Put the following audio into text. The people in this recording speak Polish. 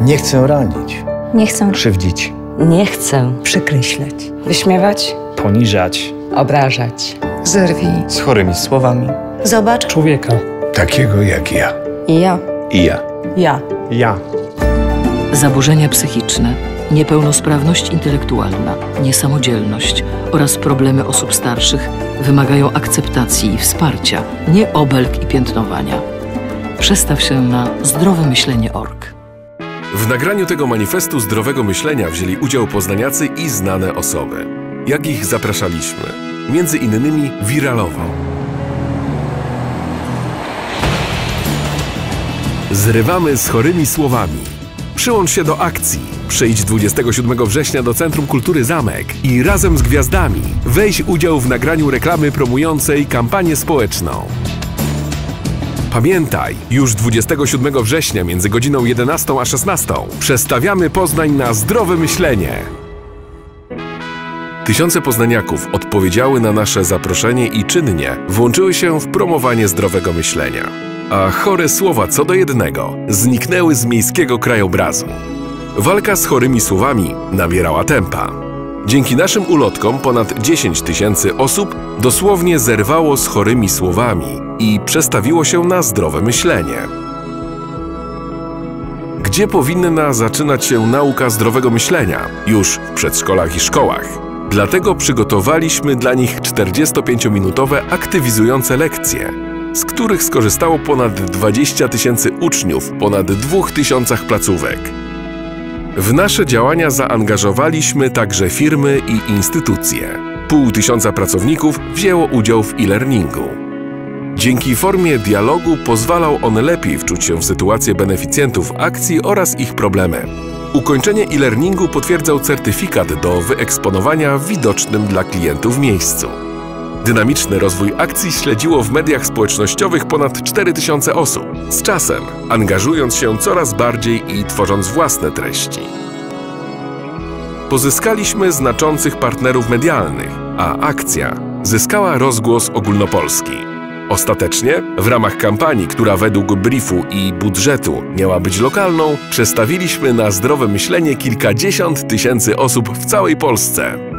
Nie chcę ranić, Nie chcę. krzywdzić, Nie chcę przekreślać, wyśmiewać, poniżać obrażać. zerwij. z chorymi słowami. Zobacz, człowieka. takiego jak ja. i ja. I ja. Ja. Ja. Zaburzenia psychiczne, niepełnosprawność intelektualna, niesamodzielność oraz problemy osób starszych wymagają akceptacji i wsparcia, nie obelg i piętnowania. Przestaw się na zdrowe myślenie org. W nagraniu tego manifestu zdrowego myślenia wzięli udział poznaniacy i znane osoby. Jak ich zapraszaliśmy? Między innymi wiralowo. Zrywamy z chorymi słowami. Przyłącz się do akcji. Przyjdź 27 września do Centrum Kultury Zamek i razem z gwiazdami weź udział w nagraniu reklamy promującej kampanię społeczną. Pamiętaj, już 27 września między godziną 11 a 16 przestawiamy Poznań na zdrowe myślenie. Tysiące poznaniaków odpowiedziały na nasze zaproszenie i czynnie włączyły się w promowanie zdrowego myślenia. A chore słowa co do jednego zniknęły z miejskiego krajobrazu. Walka z chorymi słowami nabierała tempa. Dzięki naszym ulotkom ponad 10 tysięcy osób dosłownie zerwało z chorymi słowami i przestawiło się na zdrowe myślenie. Gdzie powinna zaczynać się nauka zdrowego myślenia? Już w przedszkolach i szkołach. Dlatego przygotowaliśmy dla nich 45-minutowe aktywizujące lekcje, z których skorzystało ponad 20 tysięcy uczniów, ponad 2 tysiącach placówek. W nasze działania zaangażowaliśmy także firmy i instytucje. Pół tysiąca pracowników wzięło udział w e-learningu. Dzięki formie dialogu pozwalał on lepiej wczuć się w sytuację beneficjentów akcji oraz ich problemy. Ukończenie e-learningu potwierdzał certyfikat do wyeksponowania widocznym dla klientów miejscu. Dynamiczny rozwój akcji śledziło w mediach społecznościowych ponad 4000 osób, z czasem angażując się coraz bardziej i tworząc własne treści. Pozyskaliśmy znaczących partnerów medialnych, a akcja zyskała rozgłos ogólnopolski. Ostatecznie, w ramach kampanii, która według briefu i budżetu miała być lokalną, przestawiliśmy na zdrowe myślenie kilkadziesiąt tysięcy osób w całej Polsce.